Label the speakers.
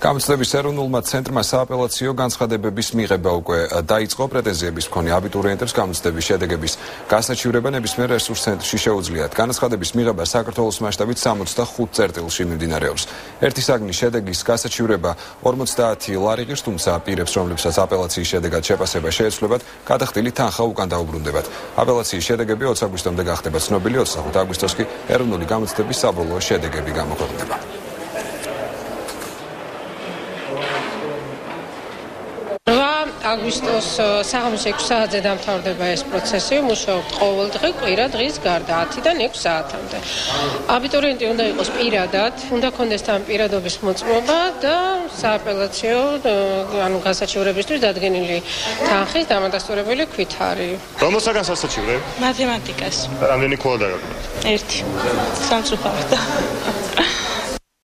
Speaker 1: გამოცდების ეროვნულმა ცენტრმა სააპელაციო განცხადებების მიღება უკვე დაიწყო პრეტენზიების მქონე აბიტურიენტებს გამოცდების შედეგების გასაჩივრება ნებისმიერ რესურს ცენტრში შეუძლიათ. განცხადების მიღება საქართველოს მასშტაბით 65 წერტილში მიმდინარეობს. ერთი საგნის შედეგის გასაჩივრება 50 ლარი ღირს, თუმცა პირებს, რომლებსაც აპელაციის შედეგად შეფასება შეეცვლებათ, გადახდილი თანხა უკან დაუბრუნდებათ. აპელაციის შედეგები 20 აგვისტომდე გახდება ცნობილი, 25 აგვისტოს კი ეროვნული გამოცდების საბოლოო შედეგები გამოქვეყნდება.
Speaker 2: აგვისტოს საღამოს 6 საათზე დამთავრდება ეს პროცესი, მუშაობთ ყოველდღე კვირა დღის გარდა 10-დან 6 საათამდე. აბიტურიენტი უნდა იყოს პირადად, უნდა კონდეს თან პირადობის მოწმობა და სააპელაციო ანუ გასაჩივრებისთვის დადგენილი თანხის დამადასტურებელი ქვითარი.
Speaker 3: რომელსაგან სასაჩივრე?
Speaker 4: მათემატიკას.
Speaker 3: რამდენი ქულა დაგაგებთ?
Speaker 4: ერთი. სამწუხაროდ.